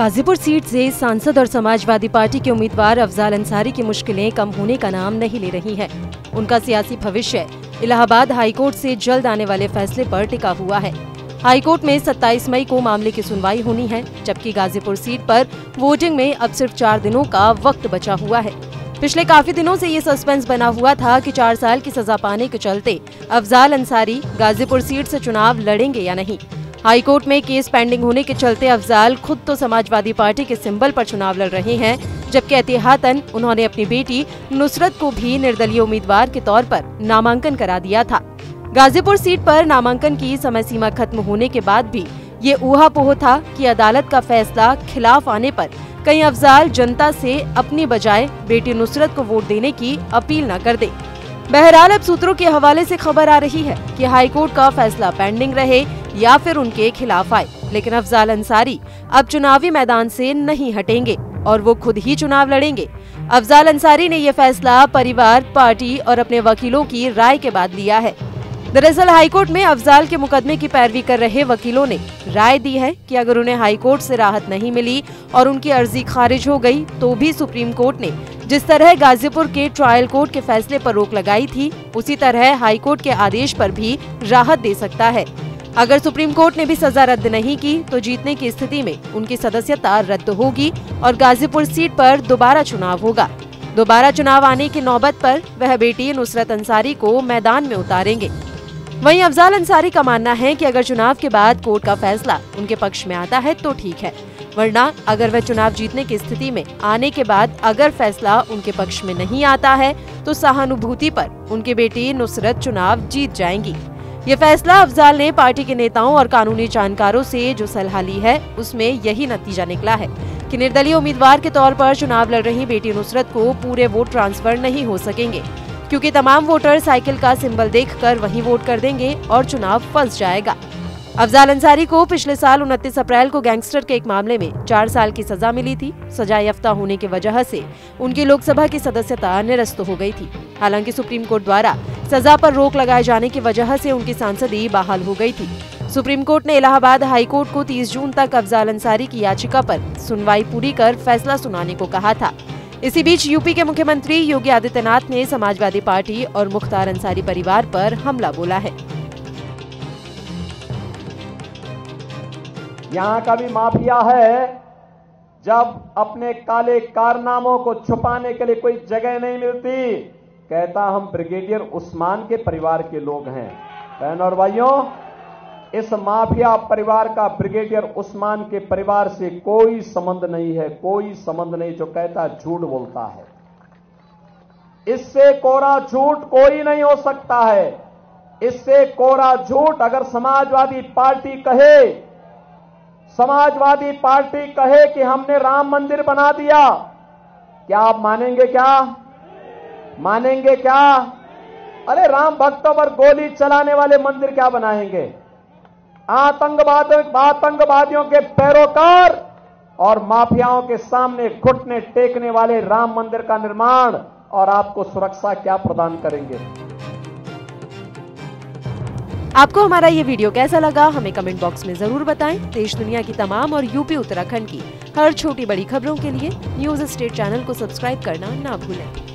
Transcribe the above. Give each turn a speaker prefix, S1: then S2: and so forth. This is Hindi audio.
S1: गाजीपुर सीट से सांसद और समाजवादी पार्टी के उम्मीदवार अफजाल अंसारी की मुश्किलें कम होने का नाम नहीं ले रही हैं। उनका सियासी भविष्य इलाहाबाद हाईकोर्ट से जल्द आने वाले फैसले पर टिका हुआ है। हाईकोर्ट में 27 मई को मामले की सुनवाई होनी है, जबकि गाजीपुर सीट पर वोटिंग में अब सिर्फ़ चार दिनों का वक्त बचा हुआ है। पिछले काफ़ी दिनों से ये सस्पेंस बना हुआ था कि चार साल की सजा पाने के चलते अफजाल अंसारी गाजीपुर सीट से चुनाव लड़ेंगे या नहीं। हाईकोर्ट में केस पेंडिंग होने के चलते अफजाल खुद तो समाजवादी पार्टी के सिंबल पर चुनाव लड़ रहे हैं, जबकि एहतियातन उन्होंने अपनी बेटी नुसरत को भी निर्दलीय उम्मीदवार के तौर पर नामांकन करा दिया था। गाजीपुर सीट पर नामांकन की समय सीमा खत्म होने के बाद भी ये ऊहापोह था कि अदालत का फैसला खिलाफ आने पर कहीं अफजाल जनता से अपनी बजाय बेटी नुसरत को वोट देने की अपील न कर दे। बहरहाल अब सूत्रों के हवाले से खबर आ रही है कि हाईकोर्ट का फैसला पेंडिंग रहे या फिर उनके खिलाफ आए। लेकिन अफजाल अंसारी अब चुनावी मैदान से नहीं हटेंगे और वो खुद ही चुनाव लड़ेंगे। अफजाल अंसारी ने ये फैसला परिवार, पार्टी और अपने वकीलों की राय के बाद लिया है। दरअसल हाईकोर्ट में अफजाल के मुकदमे की पैरवी कर रहे वकीलों ने राय दी है कि अगर उन्हें हाईकोर्ट से राहत नहीं मिली और उनकी अर्जी खारिज हो गई तो भी सुप्रीम कोर्ट ने जिस तरह गाजीपुर के ट्रायल कोर्ट के फैसले पर रोक लगाई थी, उसी तरह हाईकोर्ट के आदेश पर भी राहत दे सकता है। अगर सुप्रीम कोर्ट ने भी सजा रद्द नहीं की तो जीतने की स्थिति में उनकी सदस्यता रद्द होगी और गाजीपुर सीट पर दोबारा चुनाव होगा। दोबारा चुनाव आने की नौबत पर वह बेटी नुसरत अंसारी को मैदान में उतारेंगे। वहीं अफजाल अंसारी का मानना है कि अगर चुनाव के बाद कोर्ट का फैसला उनके पक्ष में आता है तो ठीक है। वरना अगर वह चुनाव जीतने की स्थिति में आने के बाद अगर फैसला उनके पक्ष में नहीं आता है तो सहानुभूति पर उनकी बेटी नुसरत चुनाव जीत जाएँगी। ये फैसला अफजाल ने पार्टी के नेताओं और कानूनी जानकारों से जो सलाह ली है, उसमें यही नतीजा निकला है कि निर्दलीय उम्मीदवार के तौर पर चुनाव लड़ रही बेटी नुसरत को पूरे वोट ट्रांसफ़र नहीं हो सकेंगे, क्योंकि तमाम वोटर साइकिल का सिंबल देखकर वही वोट कर देंगे और चुनाव फंस जाएगा। अफजाल अंसारी को पिछले साल उनतीस अप्रैल को गैंगस्टर के एक मामले में चार साल की सजा मिली थी। सजा याफ्ता होने की वजह से उनकी लोकसभा की सदस्यता निरस्त हो गई थी। हालाँकि सुप्रीम कोर्ट द्वारा सजा पर रोक लगाए जाने की वजह से उनकी सांसदी बहाल हो गई थी। सुप्रीम कोर्ट ने इलाहाबाद हाई कोर्ट को 30 जून तक अफजाल अंसारी की याचिका पर सुनवाई पूरी कर फैसला सुनाने को कहा था। इसी बीच यूपी के मुख्यमंत्री योगी आदित्यनाथ ने समाजवादी पार्टी और मुख्तार अंसारी परिवार पर हमला बोला है।
S2: यहाँ का भी माफिया है, जब अपने काले कारनामों को छुपाने के लिए कोई जगह नहीं मिलती। कहता हम ब्रिगेडियर उस्मान के परिवार के लोग हैं। बहन और भाइयों, इस माफिया परिवार का ब्रिगेडियर उस्मान के परिवार से कोई संबंध नहीं है, कोई संबंध नहीं, जो कहता झूठ बोलता है। इससे कोरा झूठ कोई नहीं हो सकता है। इससे कोरा झूठ अगर समाजवादी पार्टी कहे, समाजवादी पार्टी कहे कि हमने राम मंदिर बना दिया, क्या आप मानेंगे क्या? मानेंगे क्या? अरे राम भक्तों पर गोली चलाने वाले मंदिर क्या बनाएँगे? आतंकवाद, आतंकवादियों के पैरोकार और माफियाओं के सामने घुटने टेकने वाले राम मंदिर का निर्माण और आपको सुरक्षा क्या प्रदान करेंगे?
S1: आपको हमारा ये वीडियो कैसा लगा, हमें कमेंट बॉक्स में ज़रूर बताएँ। देश दुनिया की तमाम और यूपी, उत्तराखंड की हर छोटी बड़ी खबरों के लिए न्यूज़ स्टेट चैनल को सब्सक्राइब करना ना भूलें।